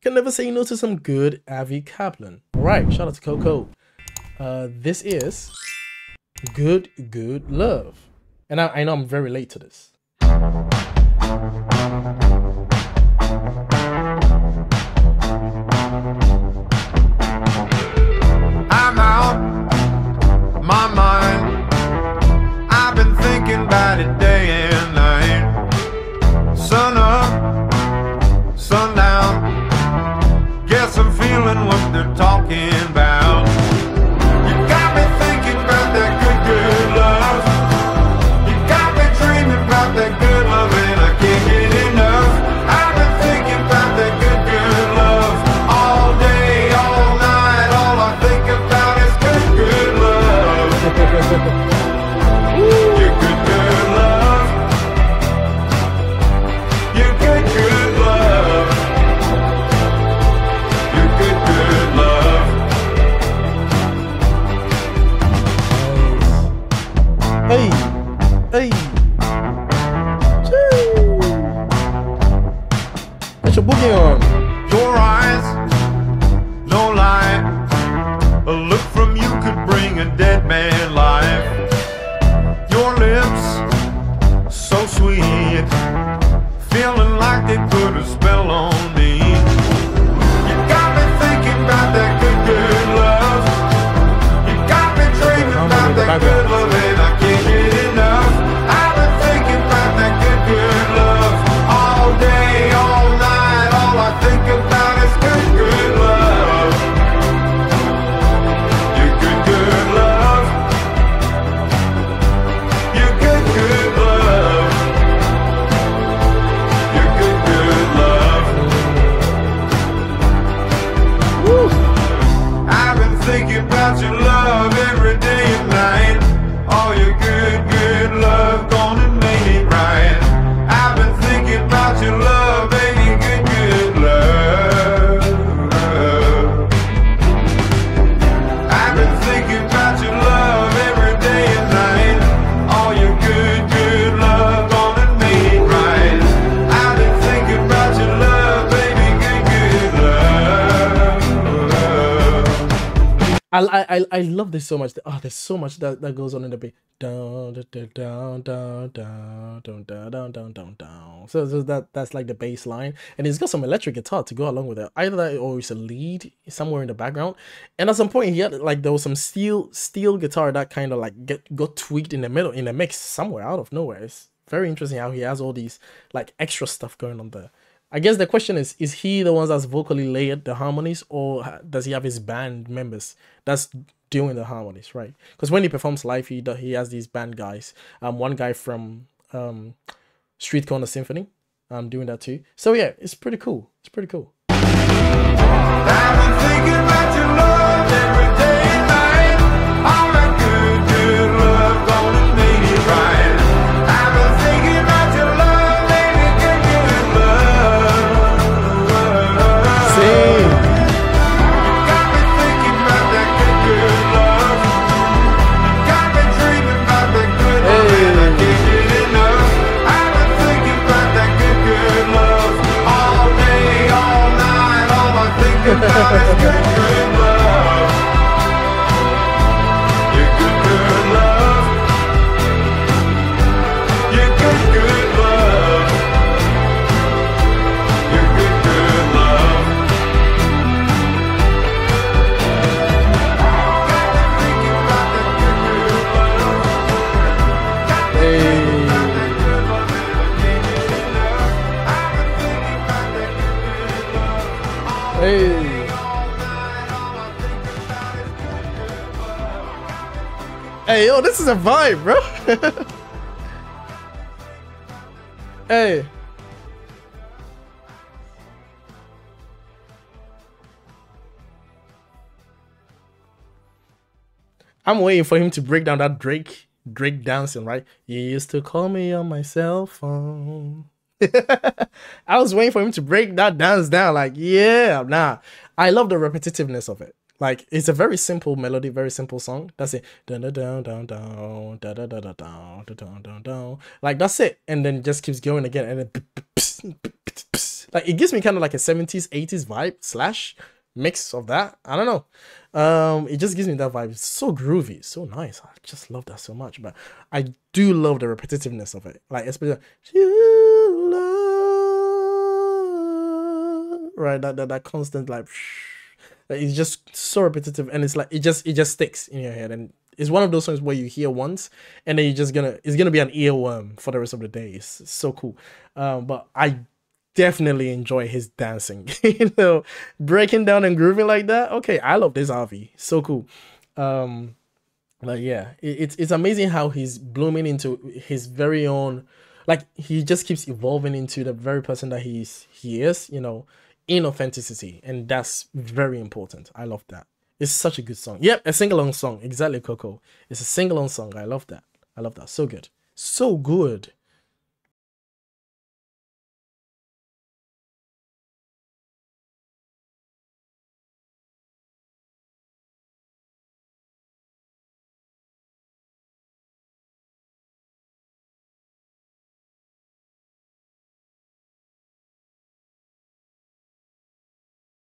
Can never say no to some good Avi Kaplan. Alright, shout out to Coco. Uh, this is Good Good Love. And I, I know I'm very late to this. I'm out my mind. I've been thinking about it day döndür ta Get your boogie on. Your eyes, no lie. A look from you could bring a dead man life. Your lips, so sweet. Feeling like they put a spell on I, I I- love this so much. Oh, there's so much that, that goes on in the beat. Down, down, down, down, down, down, down, down, down. So, so that that's like the bass line, and it's got some electric guitar to go along with it. Either that or it's a lead somewhere in the background. And at some point, he had like there was some steel steel guitar that kind of like get got tweaked in the middle in the mix somewhere out of nowhere. It's very interesting how he has all these like extra stuff going on there. I guess the question is: Is he the ones that's vocally layered the harmonies, or does he have his band members that's doing the harmonies? Right? Because when he performs live, he he has these band guys. Um, one guy from um, Street Corner Symphony, um, doing that too. So yeah, it's pretty cool. It's pretty cool. Hey, yo, this is a vibe, bro. hey. I'm waiting for him to break down that Drake Drake dancing, right? You used to call me on my cell phone. I was waiting for him to break that dance down. Like, yeah, nah. I love the repetitiveness of it. Like it's a very simple melody, very simple song. That's it. Dun dun dun dun dun da da da da dun dun dun dun. Like that's it, and then it just keeps going again, and then like it gives me kind of like a seventies, eighties vibe slash mix of that. I don't know. Um, it just gives me that vibe. It's so groovy, so nice. I just love that so much. But I do love the repetitiveness of it. Like especially right that that, that constant like it's just so repetitive and it's like it just it just sticks in your head and it's one of those songs where you hear once and then you're just gonna it's gonna be an earworm for the rest of the day. It's, so cool. Um but i definitely enjoy his dancing you know? Breaking down and grooving like that? Okay i love this Avi so cool. Um but yeah it, it's it's amazing how he's blooming into his very own like he just keeps evolving into the very person that he's he is you know in authenticity and that's very important. I love that. It's such a good song. Yep a sing-along song. Exactly coco. It's a sing-along song. I love that. I love that. So good. So good